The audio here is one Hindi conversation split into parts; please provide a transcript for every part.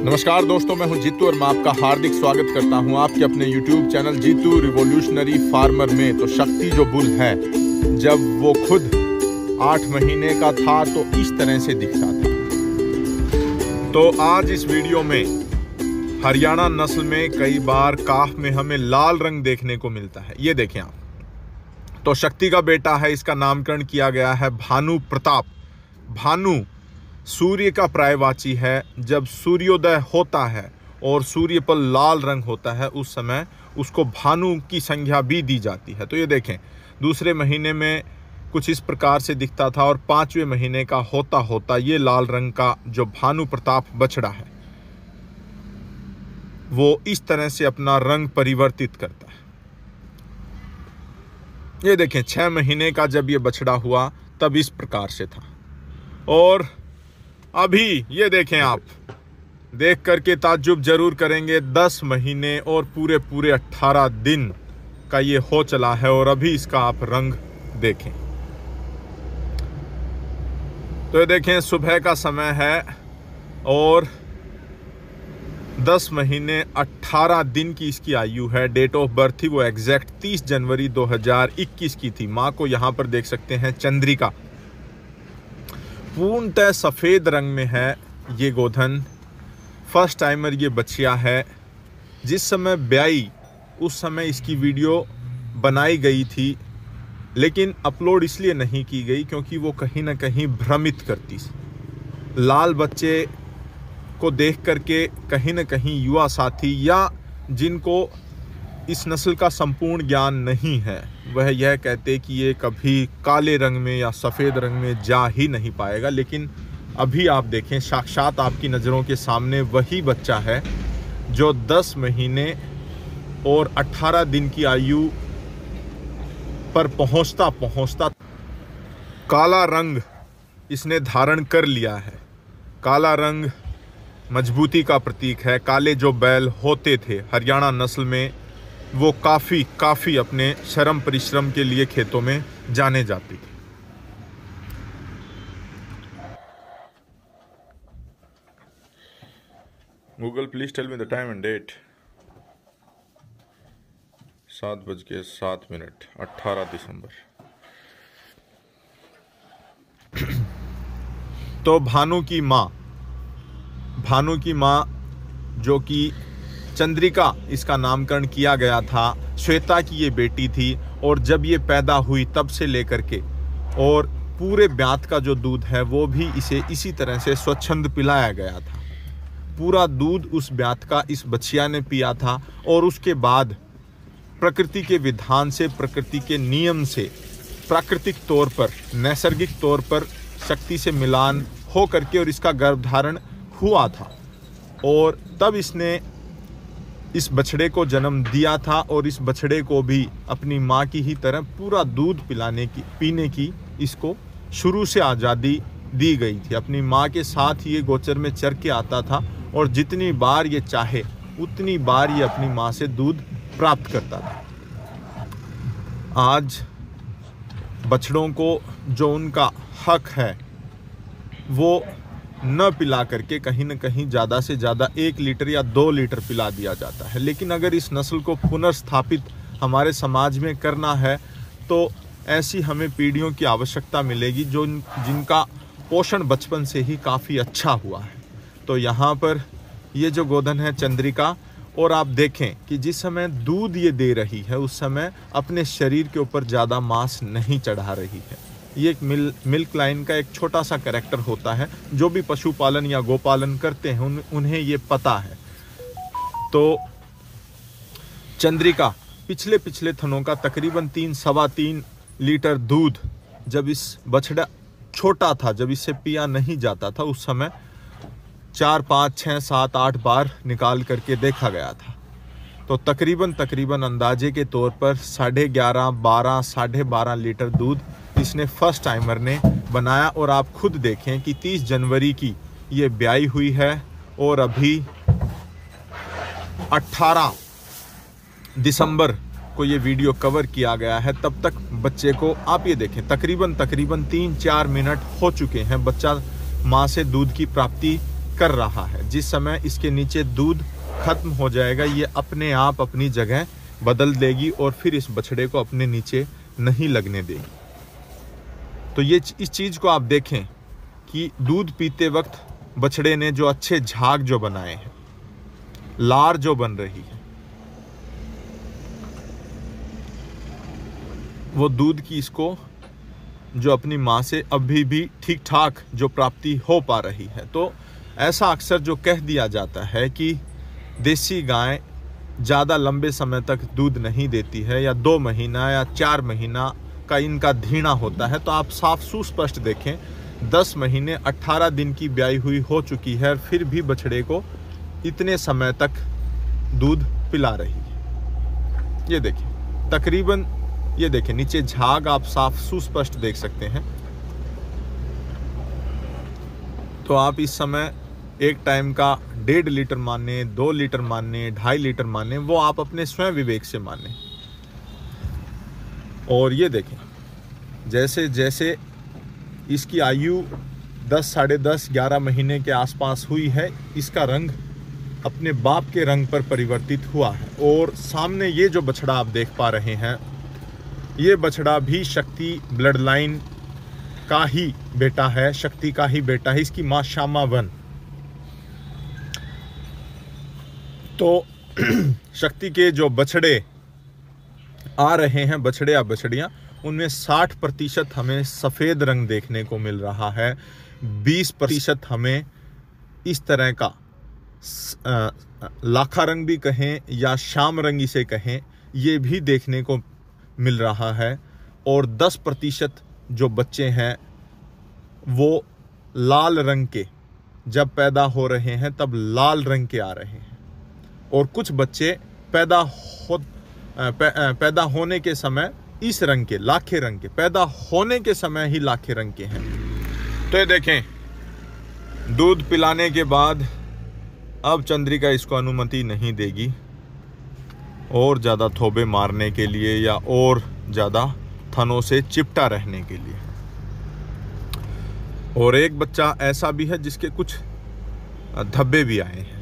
नमस्कार दोस्तों, मैं हूँ जीतू और मैं आपका हार्दिक स्वागत करता हूँ आपके अपने YouTube channel Jeetu revolutionary farmer में। तो शक्ति जो बुल है, जब वो खुद आठ महीने का था तो इस तरह से दिखता था। तो आज इस वीडियो में हरियाणा नस्ल में कई बार काफ में हमें लाल रंग देखने को मिलता है। ये देखें आप। तो शक्ति का बेटा है, इसका नामकरण किया गया है भानु प्रताप। भानु सूर्य का प्रायवाची है। जब सूर्योदय होता है और सूर्य पर लाल रंग होता है, उस समय उसको भानु की संख्या भी दी जाती है। तो ये देखें, दूसरे महीने में कुछ इस प्रकार से दिखता था और पाँचवें महीने का होता होता ये लाल रंग का जो भानु प्रताप बछड़ा है, वो इस तरह से अपना रंग परिवर्तित करता है। ये देखें, छह महीने का जब ये बछड़ा हुआ, तब इस प्रकार से था। और अभी, ये देखें आप। देख करके ताज्जुब ज़रूर करेंगे दस महीने और पूरे पूरे अट्ठारह दिन का ये हो चला है और अभी इसका आप रंग देखें। तो ये देखें, सुबह का समय है और दस महीने अट्ठारह दिन की इसकी आयु है। डेट ऑफ़ बर्थ थी वो एग्जैक्ट तीस जनवरी 2021 की थी। माँ को यहाँ पर देख सकते हैं, चंद्रिका। पूर्णतः सफ़ेद रंग में है ये गोधन। फ़र्स्ट टाइमर ये बचिया है। जिस समय ब्याई, उस समय इसकी वीडियो बनाई गई थी, लेकिन अपलोड इसलिए नहीं की गई क्योंकि वो कहीं ना कहीं भ्रमित करती लाल बच्चे को देख करके कहीं ना कहीं युवा साथी या जिनको इस नस्ल का संपूर्ण ज्ञान नहीं है। वह यह कहते कि ये कभी काले रंग में या सफ़ेद रंग में जा ही नहीं पाएगा, लेकिन अभी आप देखें, साक्षात आपकी नज़रों के सामने वही बच्चा है जो 10 महीने और 18 दिन की आयु पर पहुँचता पहुँचता काला रंग इसने धारण कर लिया है। काला रंग मजबूती का प्रतीक है। काले जो बैल होते थे, हरियाणा नस्ल में वो काफ़ी काफ़ी अपने श्रम परिश्रम के लिए खेतों में जाने जाती थी। Google please tell me the time and date सात बज के सात मिनट, अट्ठारह दिसंबर। तो भानु की माँ, भानु की माँ जो कि चंद्रिका, इसका नामकरण किया गया था। श्वेता की ये बेटी थी और जब ये पैदा हुई तब से लेकर के। और पूरे ब्यात का जो दूध है, वो भी इसे इसी तरह से स्वच्छंद पिलाया गया था। पूरा दूध उस ब्यात का इस बछिया ने पिया था और उसके बाद प्रकृति के विधान से, प्रकृति के नियम से, प्राकृतिक तौर पर, नैसर्गिक तौर पर शक्ति से मिलान हो करके और इसका गर्भधारण हुआ था। और तब इसने इस बछड़े को जन्म दिया था और इस बछड़े को भी अपनी माँ की ही तरह पूरा दूध पिलाने की, पीने की इसको शुरू से आज़ादी दी गई थी। अपनी माँ के साथ ये गोचर में चर के आता था और जितनी बार ये चाहे, उतनी बार ये अपनी माँ से दूध प्राप्त करता था। आज बछड़ों को जो उनका हक है, वो न पिला करके कहीं ना कहीं ज़्यादा से ज़्यादा एक लीटर या दो लीटर पिला दिया जाता है। लेकिन अगर इस नस्ल को पुनर्स्थापित हमारे समाज में करना है तो ऐसी हमें पीढ़ियों की आवश्यकता मिलेगी जो जिनका पोषण बचपन से ही काफ़ी अच्छा हुआ है। तो यहाँ पर ये जो गोधन है चंद्रिका, और आप देखें कि जिस समय दूध ये दे रही है, उस समय अपने शरीर के ऊपर ज़्यादा मांस नहीं चढ़ा रही है। ये एक मिल मिल्क लाइन का एक छोटा सा करेक्टर होता है जो भी पशुपालन या गोपालन करते हैं उन, उन्हें ये पता है। तो चंद्रिका पिछले पिछले थनों का तकरीबन तीन सवा तीन लीटर दूध जब इस बछड़ा छोटा था जब इसे पिया नहीं जाता था उस समय चार पाँच छः सात आठ बार निकाल करके देखा गया था। तो तकरीबन तकरीबन अंदाजे के तौर पर साढ़े ग्यारह बारह साढ़े बारह लीटर दूध इसने फ़र्स्ट टाइमर ने बनाया और आप खुद देखें कि 30 जनवरी की ये ब्याई हुई है और अभी 18 दिसंबर को ये वीडियो कवर किया गया है। तब तक बच्चे को आप ये देखें, तकरीबन तकरीबन तीन चार मिनट हो चुके हैं बच्चा माँ से दूध की प्राप्ति कर रहा है। जिस समय इसके नीचे दूध खत्म हो जाएगा, ये अपने आप अपनी जगह बदल देगी और फिर इस बछड़े को अपने नीचे नहीं लगने देगी। तो ये इस चीज़ को आप देखें कि दूध पीते वक्त बछड़े ने जो अच्छे झाग जो बनाए हैं, लार जो बन रही है, वो दूध की इसको जो अपनी माँ से अभी भी ठीक ठाक जो प्राप्ति हो पा रही है। तो ऐसा अक्सर जो कह दिया जाता है कि देसी गाय ज़्यादा लंबे समय तक दूध नहीं देती है, या दो महीना या चार महीना का इनका धीणा होता है तो आप साफ़ सुस्पष्ट देखें, दस महीने अट्ठारह दिन की ब्याई हुई हो चुकी है, फिर भी बछड़े को इतने समय तक दूध पिला रही है। ये देखिए, तकरीबन, ये देखें नीचे झाग आप साफ़ सुस्पष्ट देख सकते हैं। तो आप इस समय एक टाइम का डेढ़ लीटर माने दो लीटर माने ढाई लीटर माने वो आप अपने स्वयं विवेक से माने। और ये देखें, जैसे जैसे इसकी आयु दस, साढ़े दस, ग्यारह महीने के आसपास हुई है, इसका रंग अपने बाप के रंग पर परिवर्तित हुआ है। और सामने ये जो बछड़ा आप देख पा रहे हैं, ये बछड़ा भी शक्ति ब्लड लाइन का ही बेटा है, शक्ति का ही बेटा है, इसकी माँ श्यामा वन। तो शक्ति के जो बछड़े आ रहे हैं बछड़े या बछड़ियाँ। उनमें 60 प्रतिशत हमें सफ़ेद रंग देखने को मिल रहा है। 20 प्रतिशत हमें इस तरह का लाखा रंग भी कहें या शाम रंग इसे कहें, ये भी देखने को मिल रहा है। और 10 प्रतिशत जो बच्चे हैं, वो लाल रंग के जब पैदा हो रहे हैं, तब लाल रंग के आ रहे हैं। और कुछ बच्चे पैदा हो पैदा होने के समय इस रंग के, लाखे रंग के, पैदा होने के समय ही लाखे रंग के हैं। तो ये देखें, दूध पिलाने के बाद अब चंद्रिका इसको अनुमति नहीं देगी। और ज़्यादा थोबे मारने के लिए या और ज़्यादा थनों से चिपटा रहने के लिए। और एक बच्चा ऐसा भी है जिसके कुछ धब्बे भी आए हैं।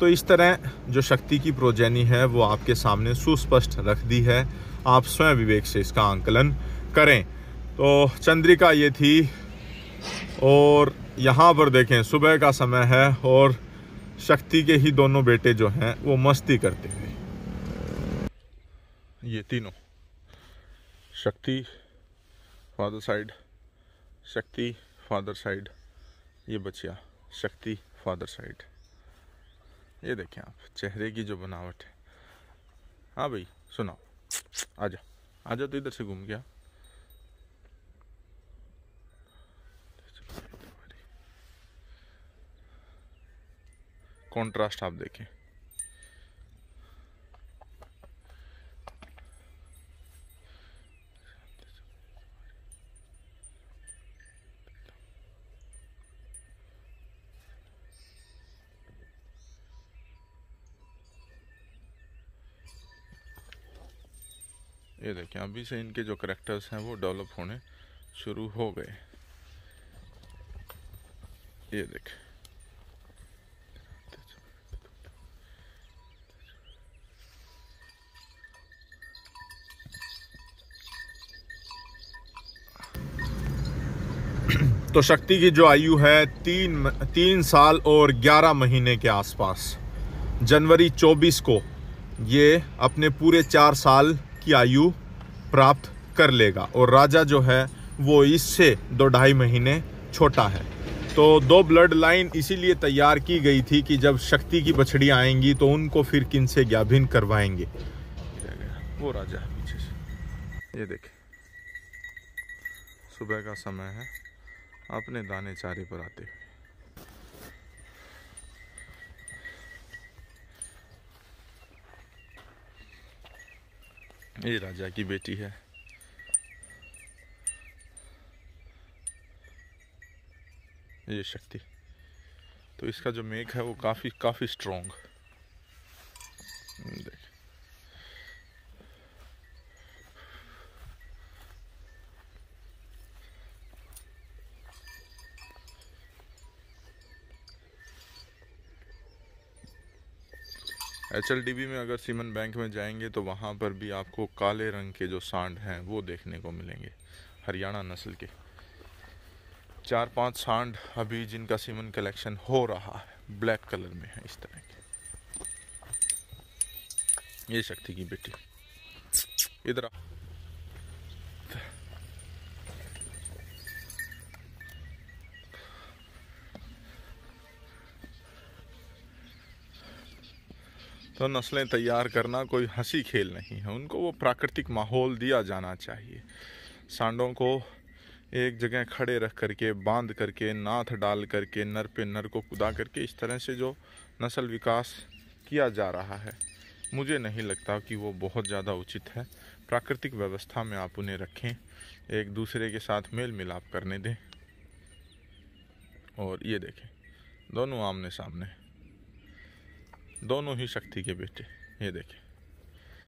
तो इस तरह जो शक्ति की प्रोजेनी है, वो आपके सामने सुस्पष्ट रख दी है। आप स्वयं विवेक से इसका आंकलन करें। तो चंद्रिका ये थी, और यहाँ पर देखें, सुबह का समय है, और शक्ति के ही दोनों बेटे जो हैं, वो मस्ती करते हैं। ये तीनों। Shakti father side Shakti father side ये बचिया। शक्ति फादर साइड ये देखें आप, चेहरे की जो बनावट है। हाँ भाई, सुनाओ। आजा आजा तो इधर से घूम गया कॉन्ट्रास्ट आप देखें। ये देखें अभी से इनके जो करेक्टर्स हैं वो डेवलप होने शुरू हो गए। ये देखें। तो शक्ति की जो आयु है, तीन तीन साल और ग्यारह महीने के आसपास। जनवरी 24 को ये अपने पूरे चार साल की आयु प्राप्त कर लेगा। और राजा जो है, वो इससे दो ढाई महीने छोटा है। तो दो ब्लड लाइन इसीलिए तैयार की गई थी कि जब शक्ति की बछड़ी आएँगी तो उनको फिर किन से ज्ञाभिन करवाएँगे। वो राजा है पीछे से। ये देखे। सुबह का समय है। अपने दाने चारे पर आते हुए। ये राजा की बेटी है। ये शक्ति। तो इसका जो मेक है वो काफ़ी काफ़ी स्ट्रॉन्ग एच में अगर सीमन बैंक में जाएँगे तो वहाँ पर भी आपको काले रंग के जो सांड हैं, वो देखने को मिलेंगे। हरियाणा नस्ल के। चार पाँच सांड अभी जिनका सीमन कलेक्शन हो रहा है, ब्लैक कलर में है इस तरह के। ये शक्ति की बेटी। इधर तो नस्लें तैयार करना कोई हँसी खेल नहीं है। उनको वो प्राकृतिक माहौल दिया जाना चाहिए। सांडों को एक जगह खड़े रख करके, बाँध करके, नाथ डाल करके, नर पे नर को कुदा करके इस तरह से जो नस्ल विकास किया जा रहा है, मुझे नहीं लगता कि वो बहुत ज़्यादा उचित है। प्राकृतिक व्यवस्था में आप उन्हें रखें, एक दूसरे के साथ मेल मिलाप करने दें। और ये देखें, दोनों आमने सामने दोनों ही शक्ति के बेटे। ये देखें